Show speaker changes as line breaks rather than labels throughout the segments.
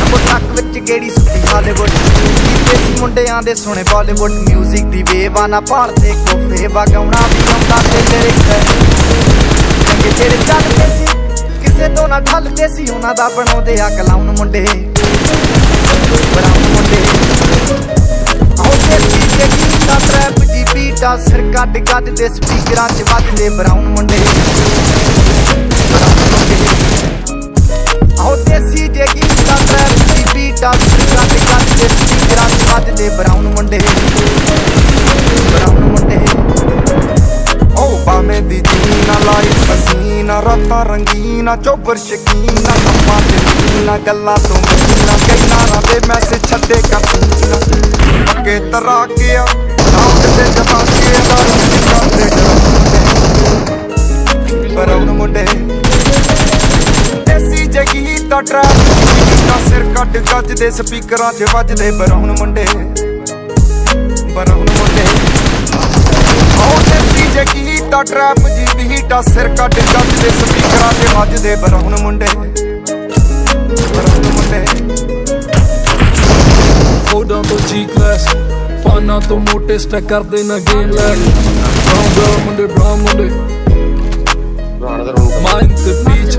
Number ਸੁੱਤੀ Hollywood? ਦੇਸੀ ਮੁੰਡਿਆਂ ਦੇ ਸੋਹਣੇ ਬਾਲੀਵੁੱਡ 뮤직 ਦੀ ਵੇਵ ਆ, ਨਾ ਭਾਲਦੇ ਕੋਫੇ ਵਗਾਉਣਾ ਵੀ ਆਉਂਦਾ ਤੇ ਲਿਰਿਕਸ ਚੰਗੇ ਜਿਹੜੇ ਚੱਲਦੇ ਸੀ, ਕਿਸੇ ਤੋਂ ਨਾ ਢਲਦੇ ਸੀ, ਉਹਨਾਂ ਦਾ ਬਣਾਉਂਦੇ ਆ ਕਲਾਉਨ ਮੁੰਡੇ। ਬਰਾਉਨ ਮੁੰਡੇ। ਜੀ ਸਿਰ ਕੱਢ ਕੱਢ ਦੇ ਸਪੀਕਰਾਂ 'ਚ ਵੱਜਦੇ ਬਰਾਊਨ ਮੁੰਡੇ। ਆਓ ਦੇਸੀ ਜੇ ਗੀਤਾ ਟ੍ਰੈਪ ਦੀ ਬੀਟਾ ਸਿਰ ਕੱਢ ਕੱਢ ਦੇ ਸਪੀਕਰਾਂ 'ਚ ਵੱਜਦੇ ਬਰਾਉਨ ਮੁੰਡੇ। ਬਰਾਉਨ ਮੁੰਡੇ।
ਓ ਬਾਵੇਂ ਦੀ ਜੀਨਾ ਲਾਈ ਪਸੀਨਾ, ਰਾਤਾਂ ਰੰਗੀਨਾ ਚੋਬਰ ਸ਼ਕੀਨਾ ਕੰਮਾਂ ਤੇ ਨੀਨਾ ਗੱਲਾਂ ਤੋਂ ਮਹੀਨਾ ਕਈ ਨਾਰਾਂ ਮੈਸੇਜ ਛੱਡੇ ਕਸੀਨਾ ਪੱਕੇ ਤਰਾ ਗਿਆ ਜਗੀ ਤਾਂ ਟਰੈਕ ਦਾ ਸਿਰ ਕੱਢ ਗੱਜ ਦੇ ਸਪੀਕਰਾਂ 'ਚ ਵੱਜਦੇ ਬਰਾਉਨ ਮੁੰਡੇ। ਬਰਾਉਨ ਮੁੰਡੇ। ਆਉ ਦੇਸੀ ਜਗੀ ਤਾਂ ਟਰੈਪ ਜੀ ਬੀਟਾ ਸਿਰ ਕੱਢ ਗੱਜ ਦੇ ਸਪੀਕਰਾਂ 'ਚ ਵੱਜਦੇ ਬਰਾਉਨ ਮੁੰਡੇ। ਬਰਾਉਨ ਮੁੰਡੇ।
ਫੋਡਾਂ ਤੋਂ ਜੀ ਕਲਾਸ ਪਾਨਾ ਤੋਂ ਮੋਟੇ ਸਟੈਕ ਕਰਦੇ ਨਾ ਗੇਮ ਲੈਕ ਬਰਾਉਨ ਬਰਾਉਨ ਮੁੰਡੇ ਬਰਾਉਨ ਮੁੰਡੇ। ਮਾਈਂਡ ਤੇ ਬੀਚ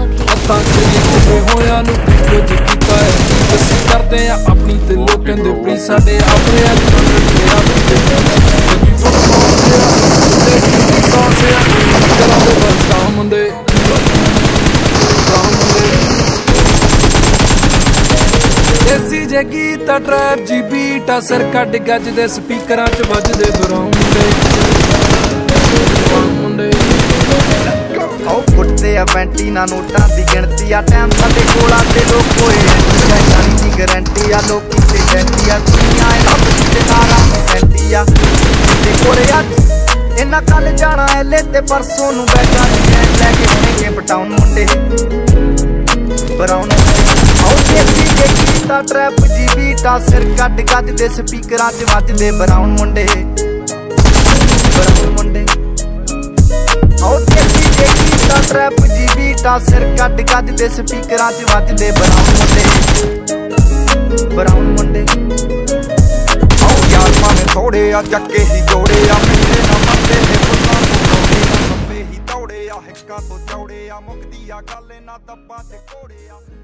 ਤੇ ਕਿਤੇ ਹੋਇਆਂ ਨੂੰ ਕੀ ਕੁਝ ਕੀਤਾ ਹੈ। ਅਸੀਂ ਕਰਦੇ ਆ ਆਪਣੀ ਤੇ ਲੋਕਾਂ ਦੇ ਪ੍ਰੀ ਸਾਡੇ ਆਪਣੇ ਆ ਤੇ ਸਾਸੇ ਦੇ ਬਸ ਕੰਮ ਦੇਸੀ ਜੇ ਗੀਤ ਟਰੈਪ ਜੀ ਬੀਟਾ ਸਿਰ ਕੱਢ ਗੱਜ ਦੇ ਸਪੀਕਰਾਂ 'ਚ ਵੱਜਦੇ ਬਰਾਉਨ
ਆਓ ਫੁੱਟਦੇ ਆ ਵੈਂਟੀਨਾ ਨੋਟਾਂ ਦੀ ਗਿਣਤੀ ਆ। ਟਾਈਮ ਸਾਡੇ ਕੋਲ ਆਤੇ ਲੋਕ ਹੋਏ ਜਾਨੀ ਦੀ ਗਾਰੰਟੀ ਆ, ਲੋਕੀ ਤੇ ਜੈਂਟੀ ਆ। ਦੁਨੀਆ ਇਹ ਰੱਬ ਦੇ ਨਾਰਾਂ ਸੈਂਟੀ ਆ। ਤੇ ਕੋਲੇ ਅੱਜ ਇਹਨਾਂ ਕੱਲ ਜਾਣਾ ਐਲੇ ਤੇ ਪਰਸੋਂ ਨੂੰ ਬੈਠਾ ਨਹੀਂ ਲੈ ਕੇ ਬਣੇਗੇ ਪਟਾਉਣ ਮੁੰਡੇ। ਬਰਾਉਨ ਆਓ ਦੇਸੀ ਜੇ ਕੀਤਾ ਟਰੈਪ ਜੀ ਬੀਟਾ ਸਿਰ ਕੱਢ ਕੱਢ ਸਪੀਕਰਾਂ 'ਚ ਵੱਜਦੇ ਬਰਾਉਨ ਮੁੰਡੇ। ਬਰਾਉਨ ਮੁੰਡੇ। ਜੀ ਸਿਰ ਕੱਢ ਕੱਢ ਦੇ ਸਪੀਕਰਾਂ 'ਚ ਵੱਜਦੇ ਬਰਾਉਨ ਮੁੰਡੇ। ਬਰਾਉਨ ਮੁੰਡੇ।
ਆਓ ਯਾਰ ਭਾਵੇਂ ਥੋੜੇ ਆ, ਚੱਕੇ ਹੀ ਜੋੜੇ ਆ, ਮੇਰੇ ਨਾ ਮੰਦੇ ਨੇ ਫੁੱਲਾਂ ਤੋਂ ਰੋੜੇ ਆ, ਖੱਬੇ ਹੀ ਦੌੜੇ ਆ, ਹਿੱਕਾਂ ਤੋਂ ਚੌੜੇ ਆ, ਮੁਕਦੀ ਆ ਗੱਲ ਨਾ ਦੱਬਾਂ ਤੇ ਘੋੜੇ ਆ।